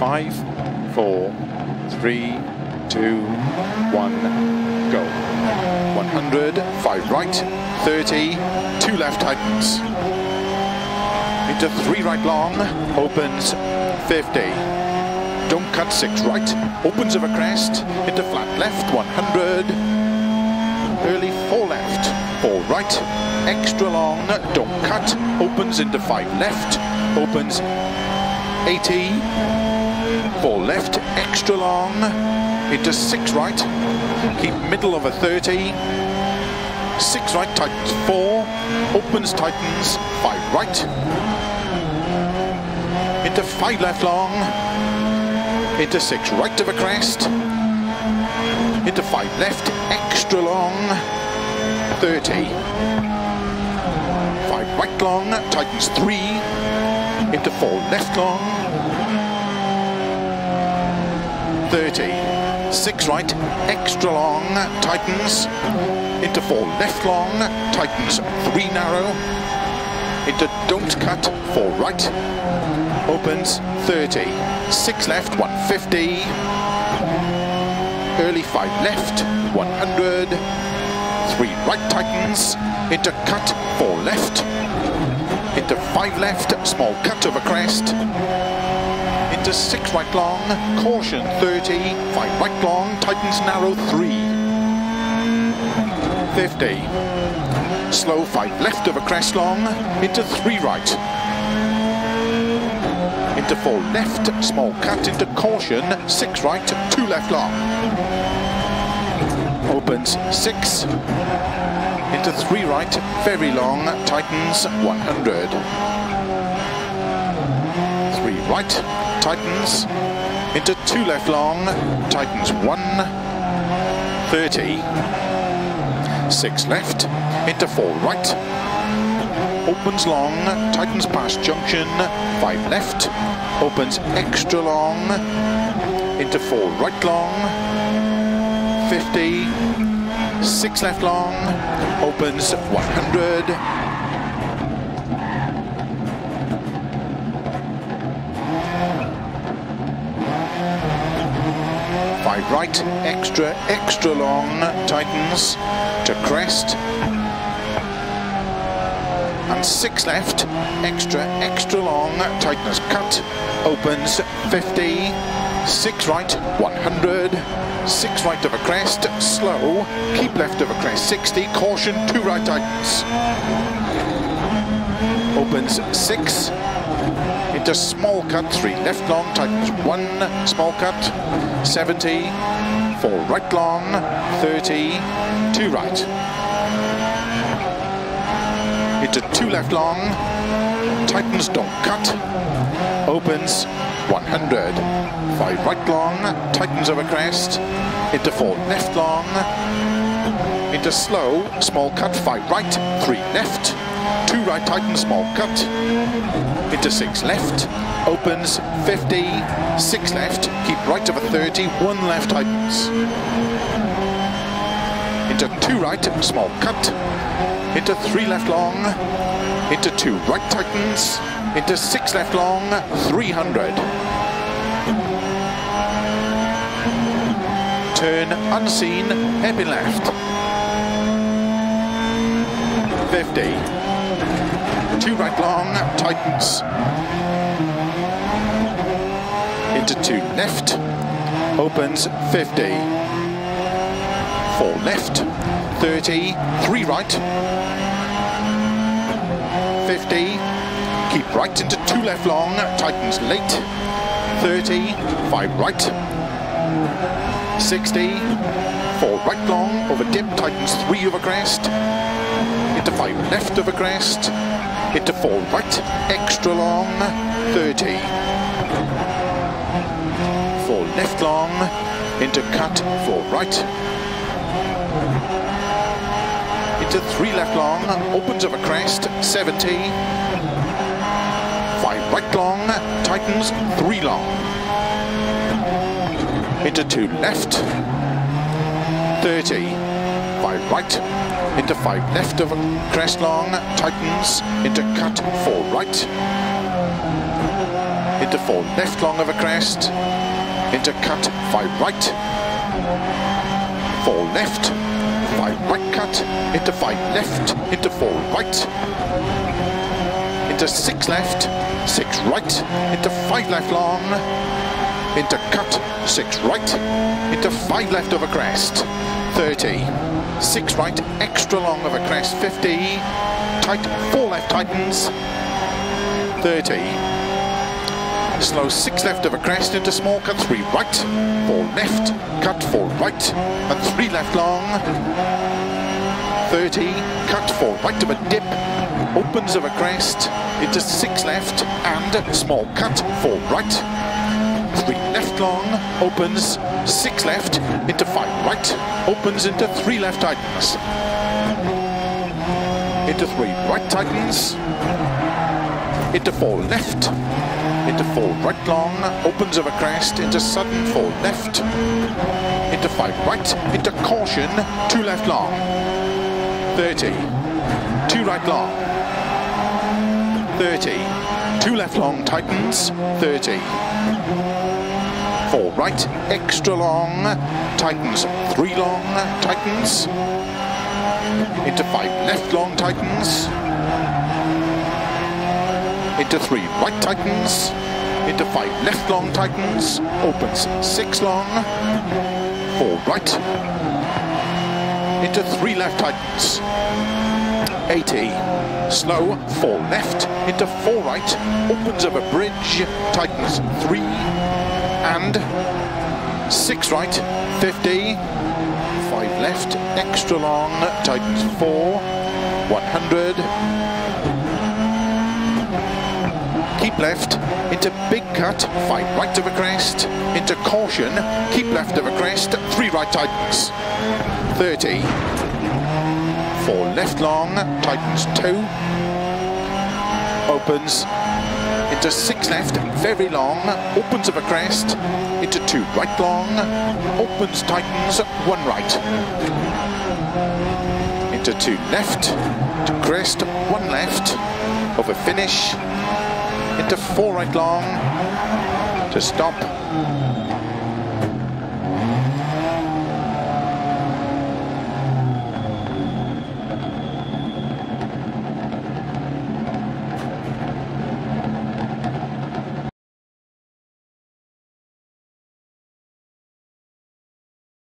Five, four, three, two, one, go. 100, five right, 30, two left tightens. Into three right long, opens 50. Don't cut six right, opens of a crest, into flat left, 100. Early four left, four right, extra long, don't cut, opens into five left, opens 80, four left, extra long, into six right, keep middle of a 30, six right, tightens four, opens, tightens, five right, into five left long, into six right of a crest, into five left, extra long, 30, five right long, tightens three, into four left long, 30, six right, extra long, tightens, into four left long, tightens three narrow, into don't cut, four right, opens 30, six left, 150, early five left, 100, three right tightens, into cut, four left, into five left, small cut over crest, into six right long, caution 30, five right long, tightens narrow three. 50. Slow five left of a crest long, into three right. Into four left, small cut into caution, six right, two left long. Opens six, into three right, very long, tightens 100. Right, tightens into two left long, tightens one, 30, six left, into four right, opens long, tightens past junction, five left, opens extra long, into four right long, 50, six left long, opens 100, right, extra, extra long, tightens to crest. And six left, extra, extra long, tightens cut, opens 50, six right, 100, six right of a crest, slow, keep left of a crest, 60, caution, two right tightens. Opens six, into small cut, three left long, tightens one, small cut, 70, four right long, 30, two right. Into two left long, tightens don't cut, opens 100, five right long, tightens over crest, into four left long, into slow, small cut, five right, three left, two right tighten small cut, into six left, opens 50, six left, keep right over 30, one left tightens. Into two right, small cut, into three left long, into two right tightens, into six left long, 300. Turn unseen, hairpin left. 50 two right long, tightens. Into two left, opens 50. Four left, 30, three right, 50. Keep right into two left long, tightens late, 30, five right, 60, four right long, over dip, tightens three over crest, into five left over crest, into four right, extra long, 30. Four left long, into cut, four right. Into three left long, opens of a crest, 70. Five right long, tightens, three long. Into two left, 30. Five right, into five left of a crest long, tightens, into cut four right, into four left long of a crest, into cut, five right, four left, five right cut, into five left, into four right, into six left, six right, into five left long, into cut, six right, into five left of a crest, 30, six right, extra long of a crest, 50, tight, four left tightens, 30, slow six left of a crest into small cut, three right, four left, cut four right, and three left long, 30, cut four right of a dip, opens of a crest, into six left, and small cut, four right, three left long, opens, six left, into five right, opens into three left tightens, into three right tightens, into four left, into four right long, opens a crest, into sudden four left, into five right, into caution, two left long, 30, two right long, 30, two left long tightens, 30, four. Right, extra long, tightens, three long, tightens, into five. Left long tightens, into three. Right tightens, into five. Left long tightens, opens. Six long, four. Right, into three left tightens, 80, slow, four. Left, into four right, opens of a bridge, tightens three, and six right, 50, five left, extra long, tightens four, 100, keep left, into big cut, five right of a crest, into caution, keep left of a crest, three right tightens, 30, four left long, tightens two, opens, into six left, very long, opens of a crest, into two. Right long, opens, tightens, one right, into two. Left, to crest, one left, of a finish, into four right long, to stop,